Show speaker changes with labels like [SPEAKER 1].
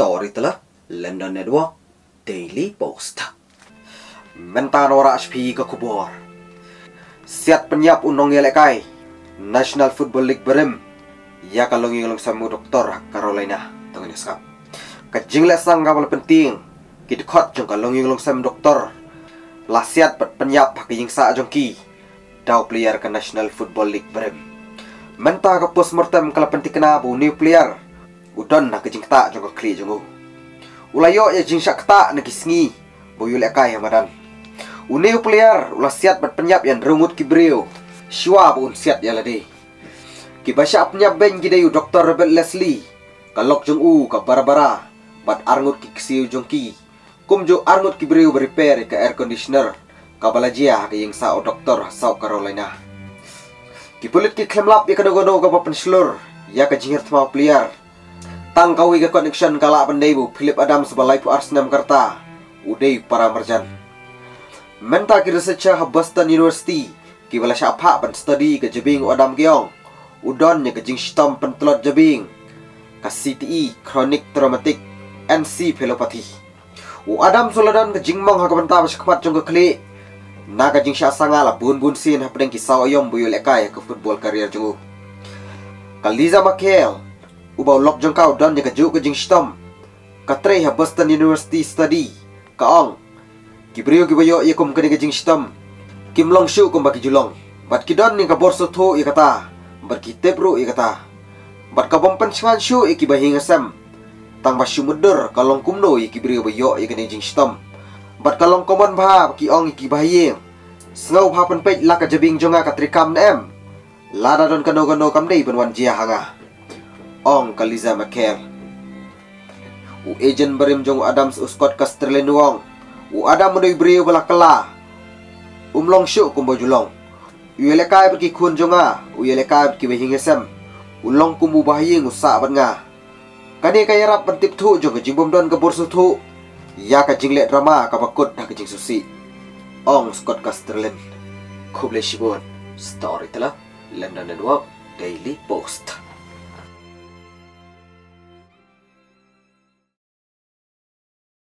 [SPEAKER 1] story telah London Network Daily Post. Mentan ora HP ke kubur. Siat penyap unong yelekai. National Football League berem. Ya kalau ngilong sama doktor Carolina tengah skap. Kajing lesang kapal penting. Kidkot jong kalau ngilong sama doktor. Lasiat pat penyap pakai sa jongki. Dau player ke National Football League berem. Menta ke postmortem kalau penting kena bu new player udon na kajing ta jong kli jongo ulayo ya jing syak ta na kisngi boyu le kai madan une player ula siat bat penyap yang rungut kibreo shwa bu un siat ya lade. Ki basha penyap ben gide yu doktor Robert Leslie. Kalok jong u ka bara-bara bat arngut ki ksiu jong ki. Kum jo arngut kibreo repair ka air conditioner ka balajia ka ying sa o doktor South Carolina ki pulit ki klemlap ya kanogono ka papenslur ya ka jingir player tang kawi ke connection kala pandai bu Philip Adams balai pu Arsenal karta udai para merjan menta ki Boston University ki bala syapha ban study ke jebing Adam Geong udon nya ke jing stom pentelot jebing ka CTE chronic traumatic encephalopathy u Adam soladan ke jing mong ha ka banta bas khapat jong ke kli na jing sha sangala bun bun sin ha pedeng ki yom bu lekai ke football career jong Kaliza Makel ubau lok jong kau don ke juk ke jing stom katre ha Boston University study. Ka ong. Kibriyo ki bayo ye kum ke jing stom kim long shu kum baki julong. Bat ki don ni ka borso tho ye kata. Bat ki tepru ye kata. Bat ka bom pen shan shu ye ki bahi ngasam tang ba shu mudur ka long kum no ye kibriyo bayo ye ke jing stom bat ka long komon ba ki ong ye ki bahi Sngau ha pen pej la ka jabing jonga ka trikam em Lada don ka no no kam dei jia hanga ong kaliza maker. U agent berim jong adams u scott kastrelen wong. U adam mudoi brio bala kala umlong shu kumbo julong u yele kai pergi kun jonga u yele kai pergi behinga sem. Ulong kumbu bahaying usa bat nga. Kani kaya rap pentip tu jong ke jimbom don ke bursu tu ya ka jingle drama ka bakut dah ke jing susi ong scott kastrelen kuble shibon story telah London Network Daily Post